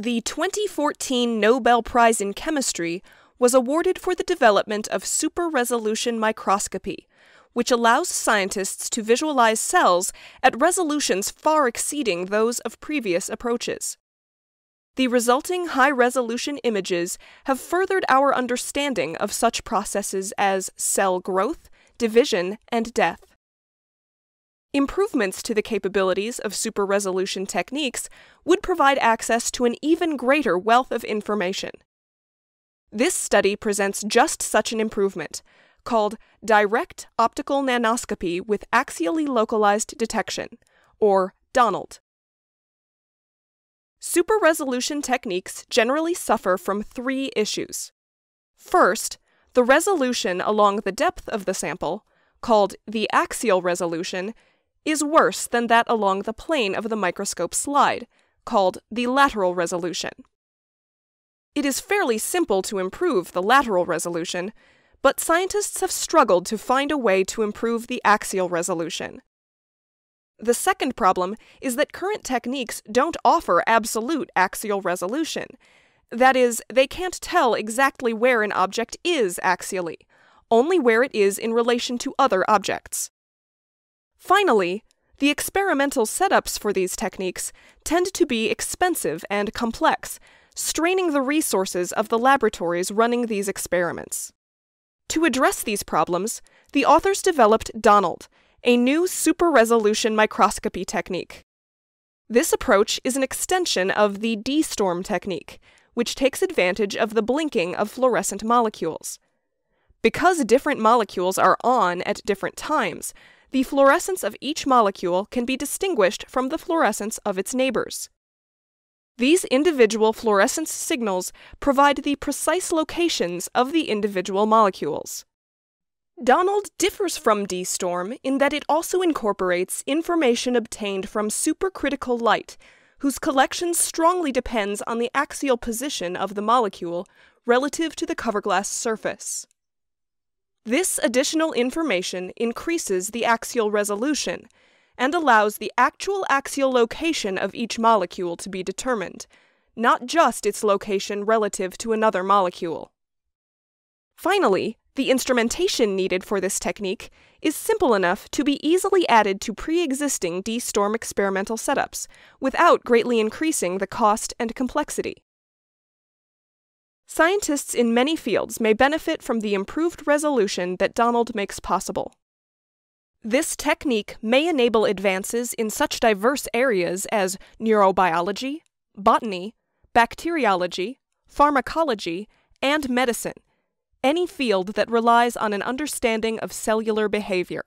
The 2014 Nobel Prize in Chemistry was awarded for the development of super resolution microscopy, which allows scientists to visualize cells at resolutions far exceeding those of previous approaches. The resulting high resolution images have furthered our understanding of such processes as cell growth, division, and death. Improvements to the capabilities of super resolution techniques would provide access to an even greater wealth of information. This study presents just such an improvement, called Direct Optical Nanoscopy with Axially Localized Detection, or DONALD. Super resolution techniques generally suffer from three issues. First, the resolution along the depth of the sample, called the axial resolution, is worse than that along the plane of the microscope slide, called the lateral resolution. It is fairly simple to improve the lateral resolution, but scientists have struggled to find a way to improve the axial resolution. The second problem is that current techniques don't offer absolute axial resolution. That is, they can't tell exactly where an object is axially, only where it is in relation to other objects. Finally, the experimental setups for these techniques tend to be expensive and complex, straining the resources of the laboratories running these experiments. To address these problems, the authors developed Donald, a new super resolution microscopy technique. This approach is an extension of the dSTORM technique, which takes advantage of the blinking of fluorescent molecules. Because different molecules are on at different times, the fluorescence of each molecule can be distinguished from the fluorescence of its neighbors. These individual fluorescence signals provide the precise locations of the individual molecules. Donald differs from dSTORM in that it also incorporates information obtained from supercritical light, whose collection strongly depends on the axial position of the molecule relative to the cover glass surface. This additional information increases the axial resolution and allows the actual axial location of each molecule to be determined, not just its location relative to another molecule. Finally, the instrumentation needed for this technique is simple enough to be easily added to pre-existing dSTORM experimental setups without greatly increasing the cost and complexity. Scientists in many fields may benefit from the improved resolution that Donald makes possible. This technique may enable advances in such diverse areas as neurobiology, botany, bacteriology, pharmacology, and medicine, any field that relies on an understanding of cellular behavior.